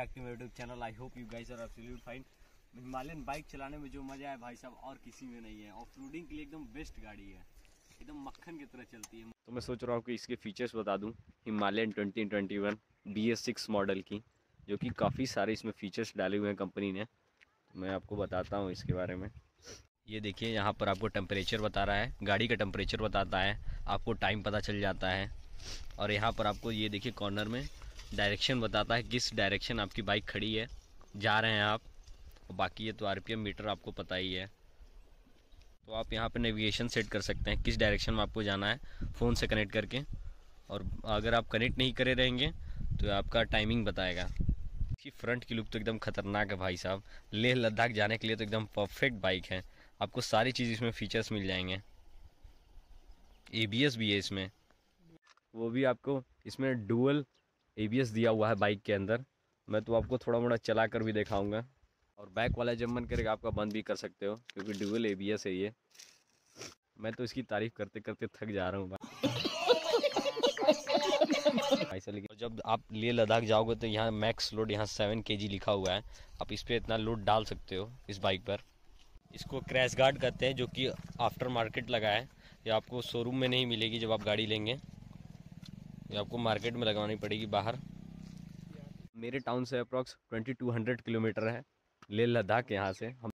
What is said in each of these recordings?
Back to my YouTube channel I hope you guys are absolutely fine Himalayan bike चलाने में जो मज़ा है भाई साहब, और किसी में नहीं है। ऑफ़ रोडिंग के लिए एकदम बेस्ट गाड़ी है। एकदम मक्खन की तरह चलती है। तो मैं सोच रहा हूँ कि इसके फीचर्स बता दूँ। Himalayan twenty twenty one B S six model की, जो कि काफ़ी सारे इसमें फीचर्स डाले हुए हैं कंपनी ने। तो मैं आपको बताता हूँ इसके बारे में। ये देखिए, यहाँ पर आपको टेम्परेचर बता रहा है। गाड़ी का टेम्परेचर बताता है। आपको टाइम पता चल जाता है। और यहाँ पर आपको ये देखिए कॉर्नर में डायरेक्शन बताता है किस डायरेक्शन आपकी बाइक खड़ी है। जा रहे हैं आप। और बाकी ये तो आरपीएम मीटर आपको पता ही है। तो आप यहाँ पर नेविगेशन सेट कर सकते हैं किस डायरेक्शन में आपको जाना है फ़ोन से कनेक्ट करके। और अगर आप कनेक्ट नहीं करे रहेंगे तो आपका टाइमिंग बताएगा। इसकी फ्रंट की लुक तो एकदम खतरनाक है भाई साहब। लेह लद्दाख जाने के लिए तो एकदम परफेक्ट बाइक है। आपको सारी चीज़ इसमें फीचर्स मिल जाएँगे। एबीएस भी है इसमें। वो भी आपको इसमें डुअल ABS दिया हुआ है बाइक के अंदर। मैं तो आपको थोड़ा मोड़ा चला कर भी दिखाऊँगा। और बैक वाला जब मन करेगा आपका बंद भी कर सकते हो, क्योंकि डुअल ए है ये। मैं तो इसकी तारीफ़ करते करते थक जा रहा हूँ। ऐसा जब आप ले लद्दाख जाओगे तो यहाँ मैक्स लोड यहाँ सेवन के लिखा हुआ है। आप इस पर इतना लोड डाल सकते हो, इस बाइक पर। इसको क्रैश गार्ड कहते हैं, जो कि आफ्टर मार्केट लगा है। ये आपको शोरूम में नहीं मिलेगी जब आप गाड़ी लेंगे। ये आपको मार्केट में लगवानी पड़ेगी बाहर। मेरे टाउन से अप्रॉक्स 2200 किलोमीटर है। लेह लद्दाख यहाँ से। हम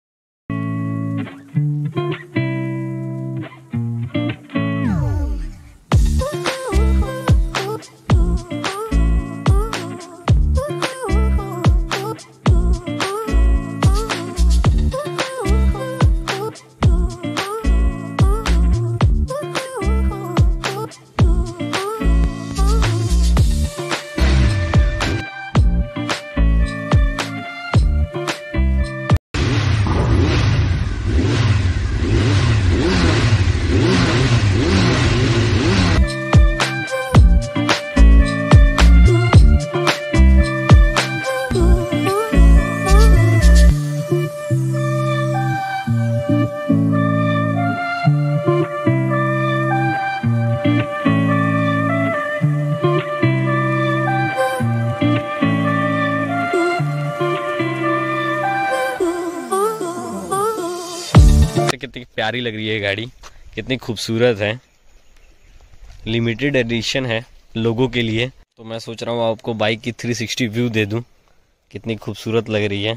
कितनी प्यारी लग रही है गाड़ी। कितनी खूबसूरत है। लिमिटेड एडिशन है लोगों के लिए। तो मैं सोच रहा हूँ आपको बाइक की 360 व्यू दे दूँ। कितनी खूबसूरत लग रही है।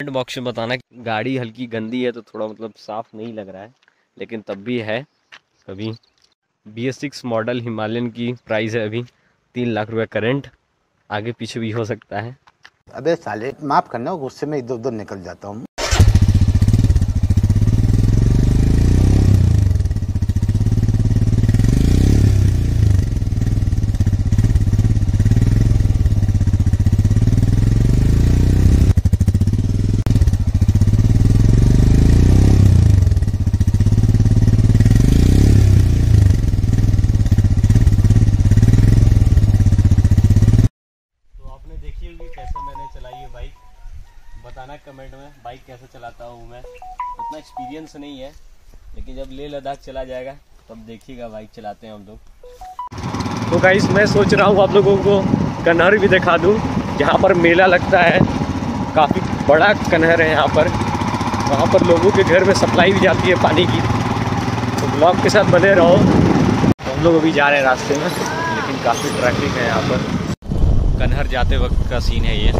कमेंट बॉक्स में बताना गाड़ी हल्की गंदी है तो थोड़ा मतलब साफ़ नहीं लग रहा है, लेकिन तब भी है। अभी B S six model Himalayan की प्राइस है अभी। तीन लाख रुपए करेंट आगे पीछे भी हो सकता है। अबे साले माफ़ करना गुस्से में इधर उधर निकल जाता हूँ बताना कमेंट में बाइक कैसे चलाता हूँ मैं? उतना एक्सपीरियंस नहीं है, लेकिन जब ले लद्दाख चला जाएगा, तब तो देखिएगा बाइक चलाते हैं हम लोग। तो गाइस मैं सोच रहा हूँ आप लोगों को कन्हर भी दिखा दूँ। जहाँ पर मेला लगता है। काफ़ी बड़ा कन्हर है यहाँ पर। वहाँ पर लोगों के घर में सप्लाई भी जाती है पानी की। तो ब्लॉग के साथ बने रहो। तो हम लोग अभी जा रहे हैं रास्ते में, लेकिन काफ़ी ट्रैफ़िक है यहाँ पर। कन्हर जाते वक्त का सीन है ये।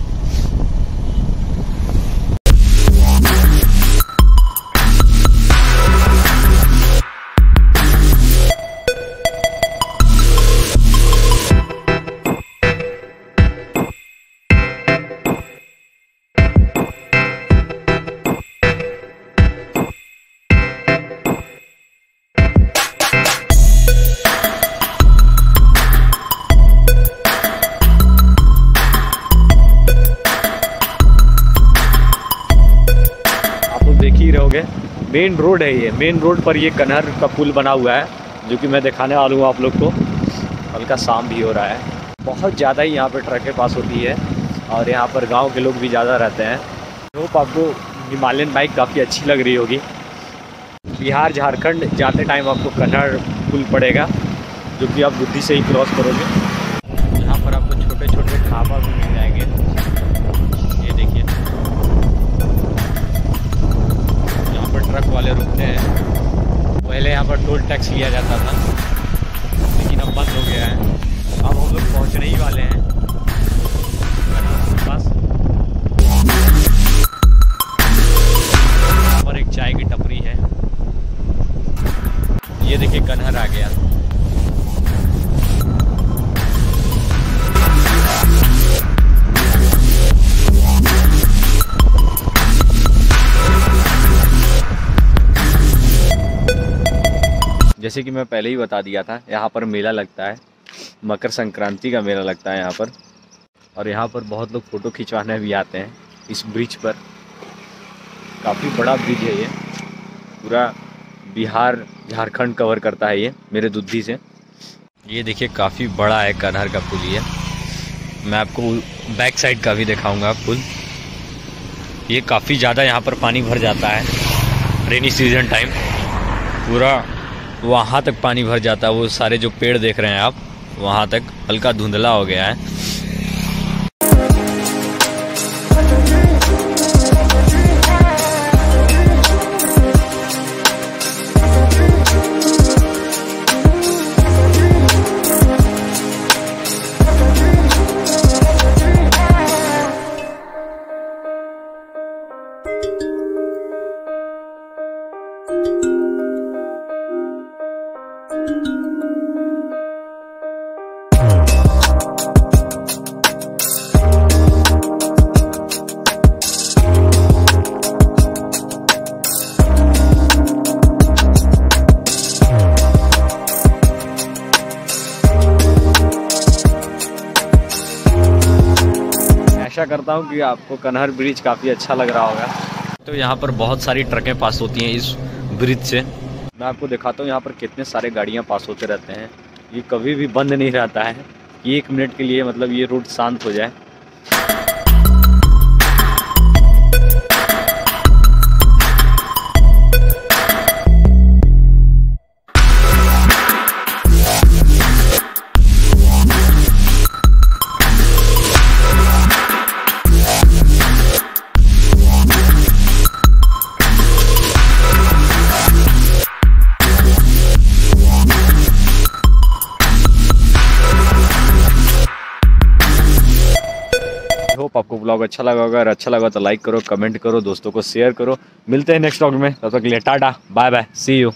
मेन रोड है ये। मेन रोड पर ये कन्हर का पुल बना हुआ है, जो कि मैं दिखाने वाला हूँ आप लोग को। हल्का शाम भी हो रहा है। बहुत ज़्यादा ही यहाँ पर ट्रकें पास होती है और यहाँ पर गाँव के लोग भी ज़्यादा रहते हैं। होप आपको हिमालयन बाइक काफ़ी अच्छी लग रही होगी। बिहार, झारखंड जाते टाइम आपको कन्हर पुल पड़ेगा, जो कि आप बुद्धि से ही क्रॉस करोगे। कन्हर आ गया। जैसे कि मैं पहले ही बता दिया था, यहाँ पर मेला लगता है। मकर संक्रांति का मेला लगता है यहाँ पर। और यहाँ पर बहुत लोग फ़ोटो खिंचवाने भी आते हैं इस ब्रिज पर। काफ़ी बड़ा ब्रिज है ये। पूरा बिहार, झारखंड कवर करता है ये, मेरे दुद्धि से। ये देखिए, काफ़ी बड़ा है कन्हर का पुल ये। मैं आपको बैक साइड का भी दिखाऊँगा पुल। ये काफ़ी ज़्यादा यहाँ पर पानी भर जाता है रेनी सीज़न टाइम पूरा वहाँ तक पानी भर जाता है, वो सारे जो पेड़ देख रहे हैं आप, वहाँ तक हल्का धुंधला हो गया है। करता हूँ कि आपको कन्हर ब्रिज काफ़ी अच्छा लग रहा होगा। तो यहाँ पर बहुत सारी ट्रकें पास होती हैं इस ब्रिज से। मैं आपको दिखाता हूँ यहाँ पर कितने सारे गाड़ियाँ पास होते रहते हैं। ये कभी भी बंद नहीं रहता है। कि एक मिनट के लिए मतलब ये रोड शांत हो जाए। ब्लॉग अच्छा लगा होगा, अगर अच्छा लगा तो लाइक करो कमेंट करो, दोस्तों को शेयर करो। मिलते हैं नेक्स्ट ब्लॉग में, तब तक लिए tata bye bye see you